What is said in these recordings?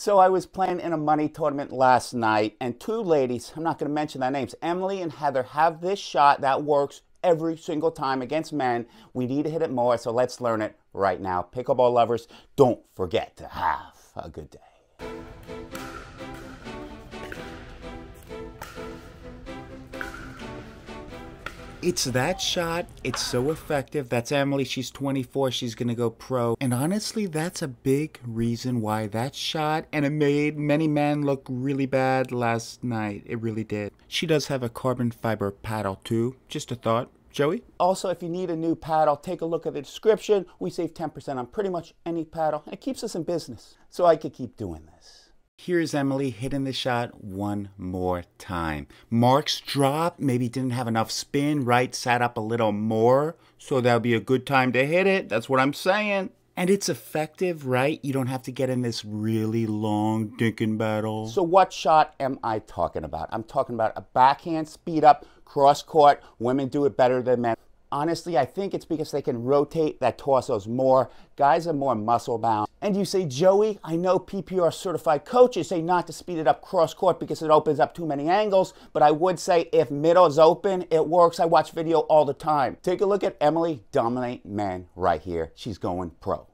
So I was playing in a money tournament last night, and two ladies, I'm not going to mention their names, Emily and Heather, have this shot that works every single time against men. We need to hit it more, so let's learn it right now. Pickleball lovers, don't forget to have a good day. It's that shot. It's so effective. That's Emily. She's 24. She's going to go pro. And honestly, that's a big reason why that shot, and it made many men look really bad last night. It really did. She does have a carbon fiber paddle too. Just a thought. Joey? Also, if you need a new paddle, take a look at the description. We save 10% on pretty much any paddle, and it keeps us in business. So I could keep doing this. Here's Emily hitting the shot one more time. Mark's drop maybe didn't have enough spin, right? Sat up a little more, so that'll be a good time to hit it. That's what I'm saying. And it's effective, right? You don't have to get in this really long dinking battle. So what shot am I talking about? I'm talking about a backhand speed up, cross court. Women do it better than men. Honestly, I think it's because they can rotate that torsos more. Guys are more muscle bound. And you say, Joey, I know PPR certified coaches say not to speed it up cross court because it opens up too many angles, but I would say if middle is open, it works. I watch video all the time. Take a look at Emily Dominate Men right here. She's going pro.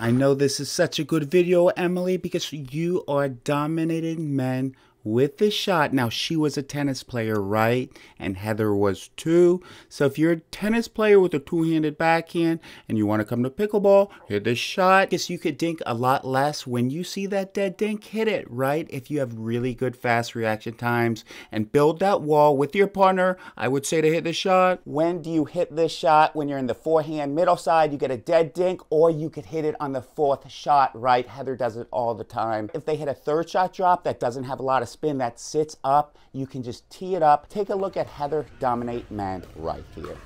I know this is such a good video, Emily, because you are dominating men with the shot. Now, she was a tennis player, right? And Heather was too. So if you're a tennis player with a two-handed backhand and you want to come to pickleball, hit the shot. Guess you could dink a lot less when you see that dead dink, hit it, right? If you have really good fast reaction times and build that wall with your partner, I would say to hit the shot. When do you hit this shot? When you're in the forehand middle side, you get a dead dink, or you could hit it on the fourth shot, right? Heather does it all the time. If they hit a third shot drop that doesn't have a lot of spin that sits up. You can just tee it up. Take a look at Heather Dominate Man right here.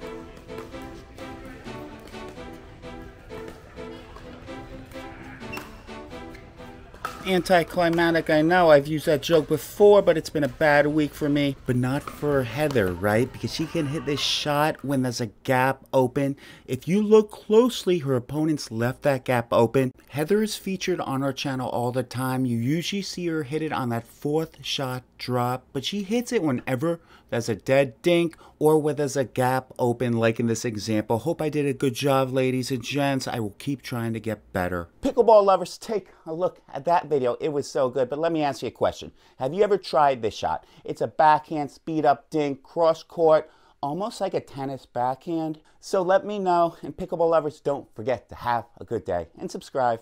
Anticlimactic. I know I've used that joke before, but it's been a bad week for me. But not for Heather, right? Because she can hit this shot when there's a gap open. If you look closely, her opponents left that gap open. Heather is featured on our channel all the time. You usually see her hit it on that fourth shot drop, but she hits it whenever there's a dead dink or where there's a gap open like in this example. Hope I did a good job, ladies and gents. I will keep trying to get better. Pickleball lovers, take a look at that video. It was so good, but let me ask you a question. Have you ever tried this shot? It's a backhand speed up dink, cross court, almost like a tennis backhand. So let me know, and pickleball lovers, don't forget to have a good day and subscribe.